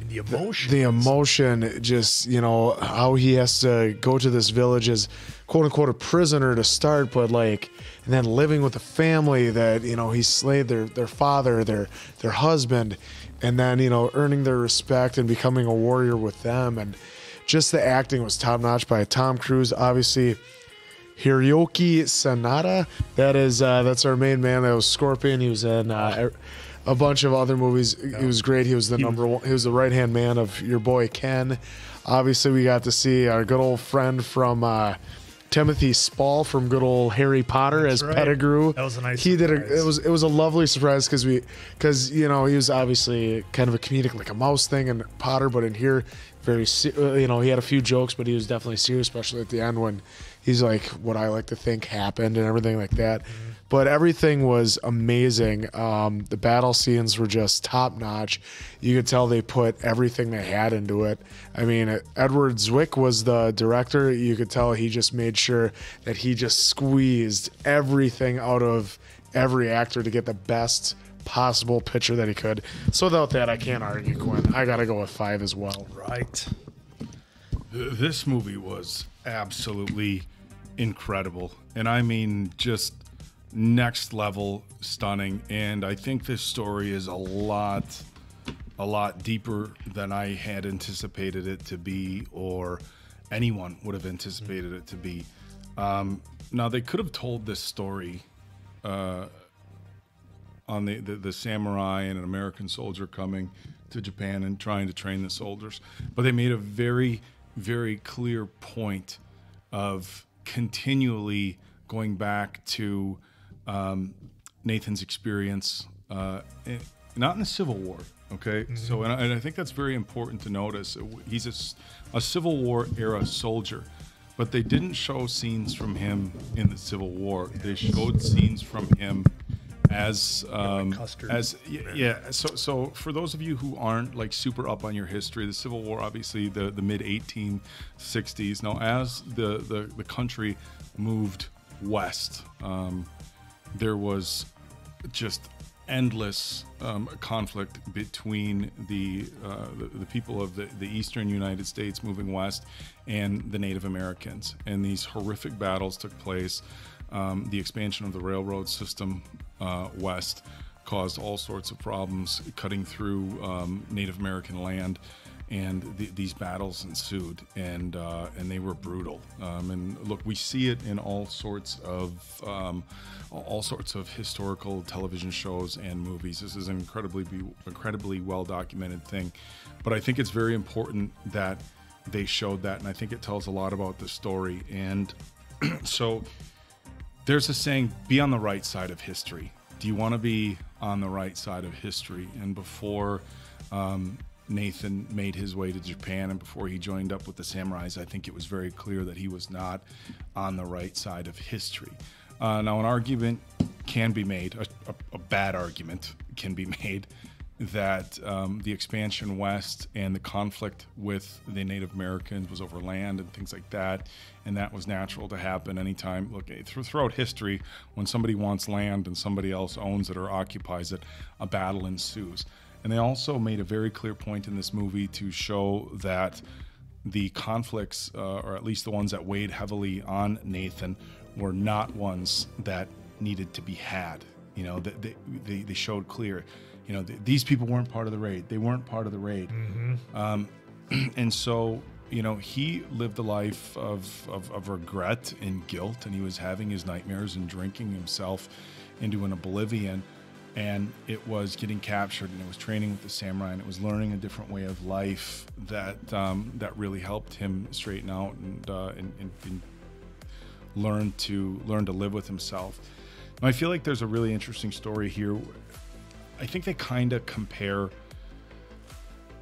the emotion, the, emotion, just you know how he has to go to this village as quote unquote a prisoner to start, but like and then living with a family that you know he slayed their their father, their their husband, and then you know earning their respect and becoming a warrior with them, and just the acting was top notch by Tom Cruise. Obviously, Hiroyuki Sanada. That is uh, that's our main man. That was Scorpion. He was in uh, a bunch of other movies. He was great. He was the number one. He was the right hand man of your boy Ken. Obviously, we got to see our good old friend from uh, Timothy Spall from good old Harry Potter That's as right. Pettigrew. That was a nice He did. surprise. A, it was it was a lovely surprise because we because you know he was obviously kind of a comedic like a mouse thing in Potter, but in here very uh, you know he had a few jokes, but he was definitely serious, especially at the end when he's like what I like to think happened and everything like that. But everything was amazing. Um, the battle scenes were just top notch. You could tell they put everything they had into it. I mean, Edward Zwick was the director. You could tell he just made sure that he just squeezed everything out of every actor to get the best possible picture that he could. So without that, I can't argue, Quinn. I got to go with five as well. Right. Th- This movie was absolutely incredible. And I mean, just next level stunning. And I think this story is a lot, a lot deeper than I had anticipated it to be, or anyone would have anticipated it to be. Um, now, they could have told this story uh, on the, the, the samurai and an American soldier coming to Japan and trying to train the soldiers. But they made a very, very clear point of continually going back to um, Nathan's experience, uh, in, not in the Civil War. Okay, so and I, and I think that's very important to notice. He's a Civil War era soldier, but they didn't show scenes from him in the Civil War. They showed scenes from him as um, as yeah. So so for those of you who aren't like super up on your history, the Civil War, obviously the the mid 1860s. Now as the the, the country moved west, um, there was just endless um, conflict between the, uh, the the people of the, the eastern United States moving west and the Native Americans, and these horrific battles took place. Um, the expansion of the railroad system uh, west caused all sorts of problems, cutting through um, Native American land, and th- these battles ensued, and uh, and they were brutal. Um, and look, we see it in all sorts of um, all sorts of historical television shows and movies. This is an incredibly be- incredibly well documented thing, but I think it's very important that they showed that, and I think it tells a lot about the story. And *clears throat* so there's a saying be on the right side of history. Do you want to be on the right side of history? And before um, nathan made his way to japan and before he joined up with the samurais i think it was very clear that he was not on the right side of history. Uh, now an argument can be made a, a, a bad argument can be *laughs* made that um, the expansion west and the conflict with the Native Americans was over land and things like that, and that was natural to happen anytime. Look, eh, throughout history, when somebody wants land and somebody else owns it or occupies it, a battle ensues. And they also made a very clear point in this movie to show that the conflicts, uh, or at least the ones that weighed heavily on Nathan, were not ones that needed to be had. You know, they, they, they- they showed clear. You know, th- these people weren't part of the raid. They weren't part of the raid. Um, *clears throat* and so, you know, he lived a life of, of, of regret and guilt, and he was having his nightmares and drinking himself into an oblivion. And it was getting captured, and it was training with the samurai, and it was learning a different way of life that um, that really helped him straighten out and, uh, and, and, and learn to learn to live with himself. I feel like there's a really interesting story here. I think they kind of compare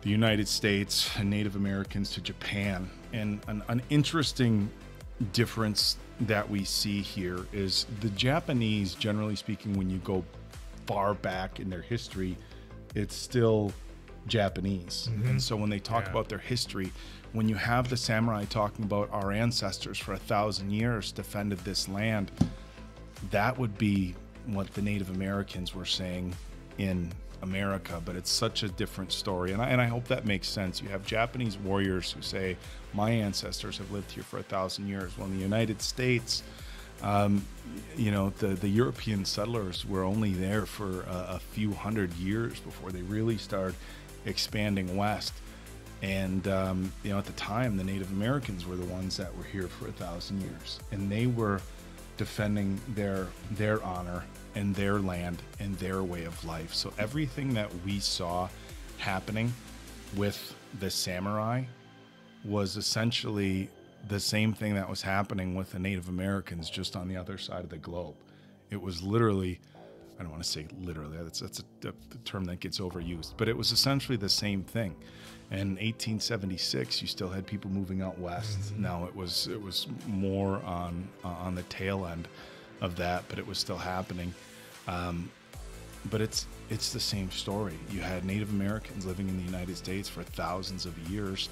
the United States and Native Americans to Japan. And an, an interesting difference that we see here is the Japanese, generally speaking, when you go far back in their history, it's still Japanese. Mhm. And so when they talk Yeah. about their history, when you have the samurai talking about our ancestors for a thousand years defended this land, that would be what the Native Americans were saying in America, but it's such a different story. And I, and I hope that makes sense. You have Japanese warriors who say, My ancestors have lived here for a thousand years. Well, in the United States, um, you know, the, the European settlers were only there for a, a few hundred years before they really started expanding west. And um, you know, at the time, the Native Americans were the ones that were here for a thousand years, and they were defending their their honor and their land and their way of life. So everything that we saw happening with the samurai was essentially the same thing that was happening with the Native Americans just on the other side of the globe. It was literally, I don't want to say literally, that's, that's a, a term that gets overused, but it was essentially the same thing. And 1876, you still had people moving out west. Now it was it was more on uh, on the tail end of that, but it was still happening. Um, but it's it's the same story. You had Native Americans living in the United States for thousands of years,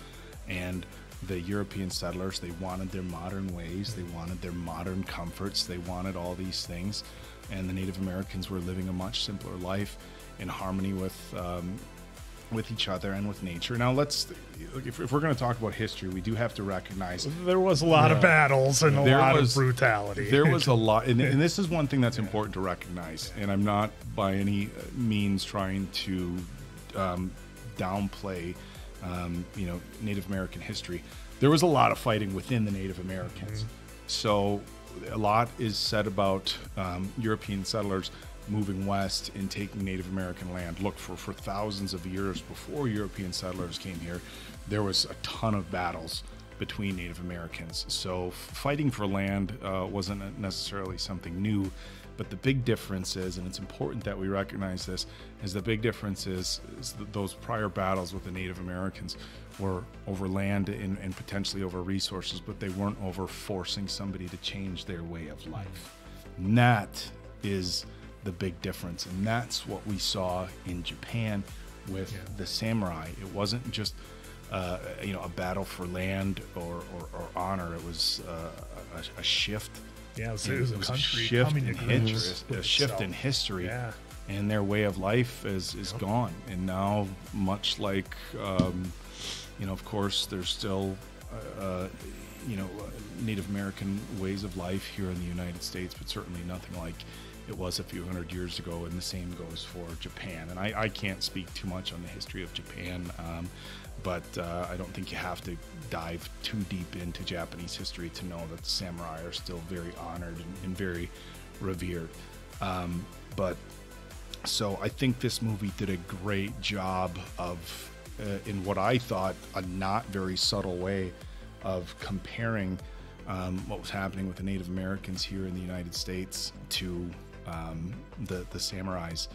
and the European settlers they wanted their modern ways, they wanted their modern comforts, they wanted all these things, and the Native Americans were living a much simpler life in harmony with. Um, with each other and with nature. Now, let's, if, if we're going to talk about history, we do have to recognize There was a lot of battles and a There lot was- of brutality. There was a lot, and, *laughs* and this is one thing that's important to recognize. And I'm not by any means trying to um, downplay, um, you know, Native American history. There was a lot of fighting within the Native Americans. So a lot is said about um, European settlers moving west and taking Native American land. Look, for, for thousands of years before European settlers came here, there was a ton of battles between Native Americans. So fighting for land uh, wasn't necessarily something new. But the big difference is, and it's important that we recognize this, is the big difference is, is those prior battles with the Native Americans were over land and, and potentially over resources, but they weren't over forcing somebody to change their way of life. And that is the big difference. And that's what we saw in Japan with the samurai. It wasn't just uh, you know a battle for land or, or, or honor. It was uh, a, a shift. Yeah, it was- it was a country shift coming in to history, a shift in history. Yeah. And their way of life is is gone. And now, much like um, you know, of course, there's still uh, uh, you know Native American ways of life here in the United States, but certainly nothing like it was a few hundred years ago. And the same goes for Japan. And I, I can't speak too much on the history of Japan, um, but uh, I don't think you have to dive too deep into Japanese history to know that the samurai are still very honored and, and very revered. Um, but so I think this movie did a great job of, uh, in what I thought, a not very subtle way of comparing um, what was happening with the Native Americans here in the United States to um, the the samurais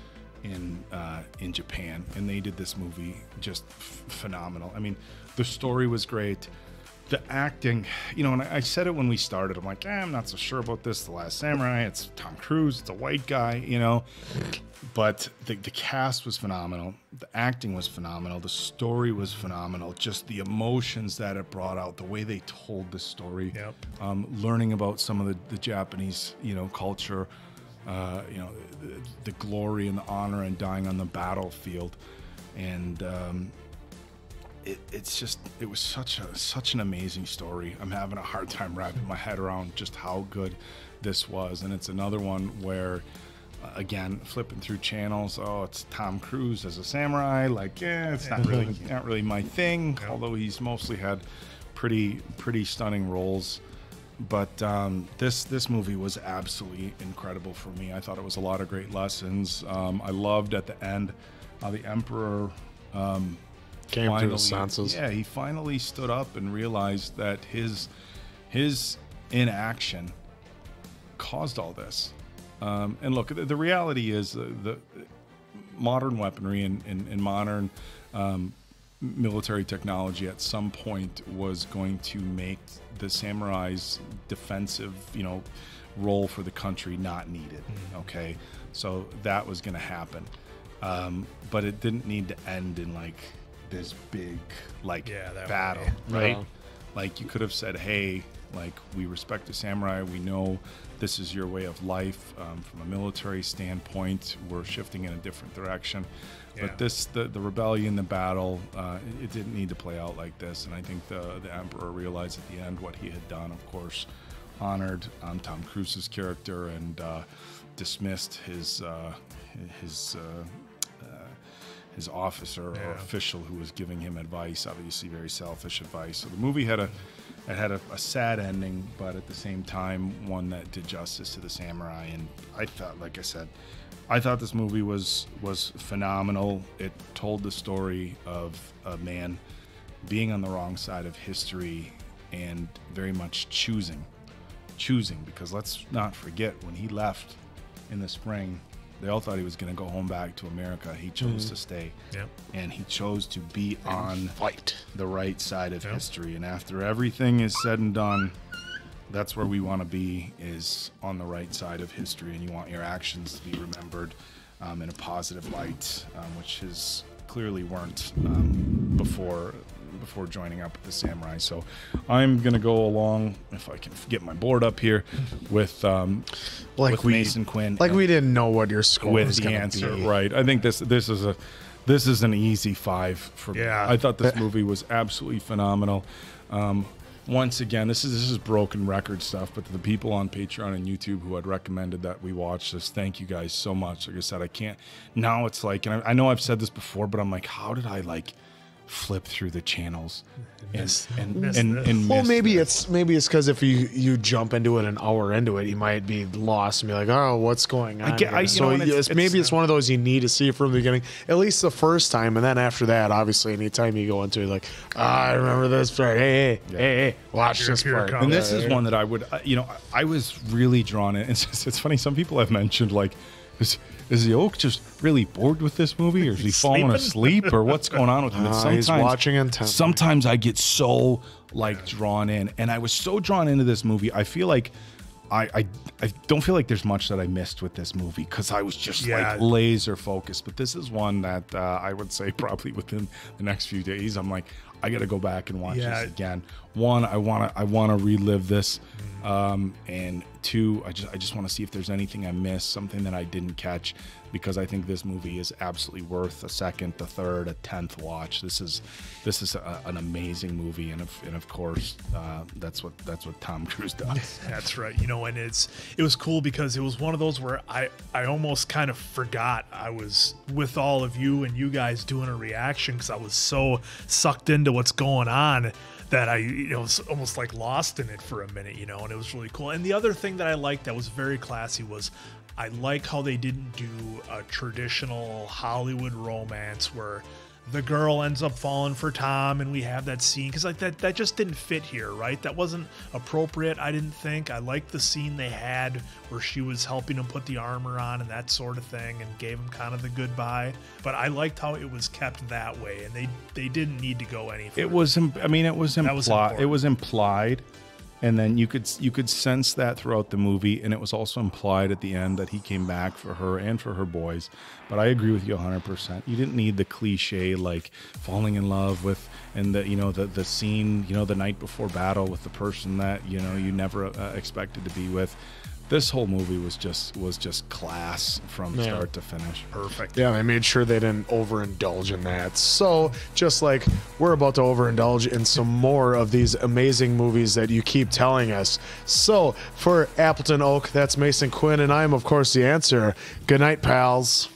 in uh, in Japan, and they did this movie just f- phenomenal. I mean, the story was great. The acting, you know, and I I said it when we started. I'm like, eh, I'm not so sure about this. The Last Samurai. It's Tom Cruise. It's a white guy, you know. But the, the cast was phenomenal. The acting was phenomenal. The story was phenomenal. Just the emotions that it brought out, the way they told the story. Um, learning about some of the, the Japanese, you know, culture, uh, you know, the, the glory and the honor and dying on the battlefield, and um, it, it's just it was such a such an amazing story. I'm having a hard time wrapping my head around just how good this was, and it's another one where. uh, Again, flipping through channels. Oh, it's Tom Cruise as a samurai. Like, yeah, it's not really *laughs* not really my thing. Although he's mostly had pretty pretty stunning roles. But um, this this movie was absolutely incredible for me. I thought it was a lot of great lessons. Um, I loved at the end how the Emperor um, Came to his senses. Yeah, he finally stood up and realized that his his inaction caused all this. Um, and look, the, the reality is uh, the modern weaponry and, and, and modern um, military technology at some point was going to make the samurai's defensive, you know, role for the country not needed. Okay, so that was going to happen, um, but it didn't need to end in like this big like that battle, way. right? Yeah. Like you could have said, "Hey, like we respect the samurai. We know this is your way of life. Um, from a military standpoint, we're shifting in a different direction." Yeah. But this, the, the rebellion, the battle, uh, it, it didn't need to play out like this. And I think the the emperor realized at the end what he had done. Of course, honored um, Tom Cruise's character and uh, dismissed his uh, his uh, uh, his officer or official who was giving him advice. Obviously, very selfish advice. So the movie had a it had a, a sad ending, but at the same time, one that did justice to the samurai. And I thought, like I said, I thought this movie was was phenomenal. It told the story of a man being on the wrong side of history and very much choosing, choosing. Because let's not forget when he left in the spring, they all thought he was going to go home back to America. He chose Mhm. to stay, Yep. and he chose to be on fight the right side of Yep. history. And after everything is said and done, that's where we want to be is on the right side of history and you want your actions to be remembered um, in a positive light um, which is clearly weren't um, before before joining up with the samurai. So i'm gonna go along if i can get my board up here with um Like with we- mason quinn Like we didn't know what your score with was the going to answer be. right? I think this this is a this is an easy five for me. Yeah. i thought this movie was absolutely phenomenal. Um, once again this is this is broken record stuff but to the people on patreon and youtube who had recommended that we watch this thank you guys so much. Like i said i can't now it's like and i, I know i've said this before but i'm like how did i like flip through the channels *laughs* and Miss- and miss and, this. and Well, miss maybe it's maybe it's because if you you jump into it an hour into it, you might be lost and be like, "Oh, what's going on?" I get- I- you so know, it's- it's, maybe it's one of those you need to see from the beginning, at least the first time, and then after that, obviously, anytime you go into it, like, ah, "I remember this part." Hey, hey, hey, hey, watch Here- this here part. And this is one that I would, uh, you know, I I was really drawn in. *laughs* It's, just, it's funny. Some people have mentioned like, is, is the oak just really bored with this movie, or is he falling Sleeping? asleep, or what's going on with him? And Ah, he's watching intently. Sometimes I get so like drawn in, and I was so drawn into this movie. I feel like. I, I, I don't feel like there's much that I missed with this movie because I was just Yeah. like laser focused. But this is one that uh, I would say probably within the next few days, I'm like, I got to go back and watch Yeah. this again. One, I want to I want to relive this, um, and two, I just I just want to see if there's anything I missed, something that I didn't catch, because I think this movie is absolutely worth a second, a third, a tenth watch. This is this is a, an amazing movie, and of and of course uh, that's what that's what Tom *laughs* Cruise does. *laughs* That's right. You know, and it's it was cool because it was one of those where I I almost kind of forgot I was with all of you and you guys doing a reaction because I was so sucked into what's going on that I you know was almost like lost in it for a minute. You know, and it was really cool. And the other thing that I liked that was very classy was. I like how they didn't do a traditional Hollywood romance where the girl ends up falling for Tom and we have that scene because like that that just didn't fit here, right? That wasn't appropriate, I didn't think. I liked the scene they had where she was helping him put the armor on and that sort of thing and gave him kind of the goodbye. But I liked how it was kept that way and they they didn't need to go any further. It was, I mean, it was implied. It was implied, and then you could you could sense that throughout the movie, and it was also implied at the end that he came back for her and for her boys. But I agree with you 100. percent You didn't need the cliche like falling in love with and the you know the the scene you know the night before battle with the person that you know you never uh, expected to be with. This whole movie was just was just class from Yeah. start to finish. Perfect. Yeah, they made sure they didn't overindulge in that. So, just like we're about to overindulge in some more of these amazing movies that you keep telling us. So, for Appleton Oak, that's Mason Quinn, and I'm, of course, the answer. Good night, pals.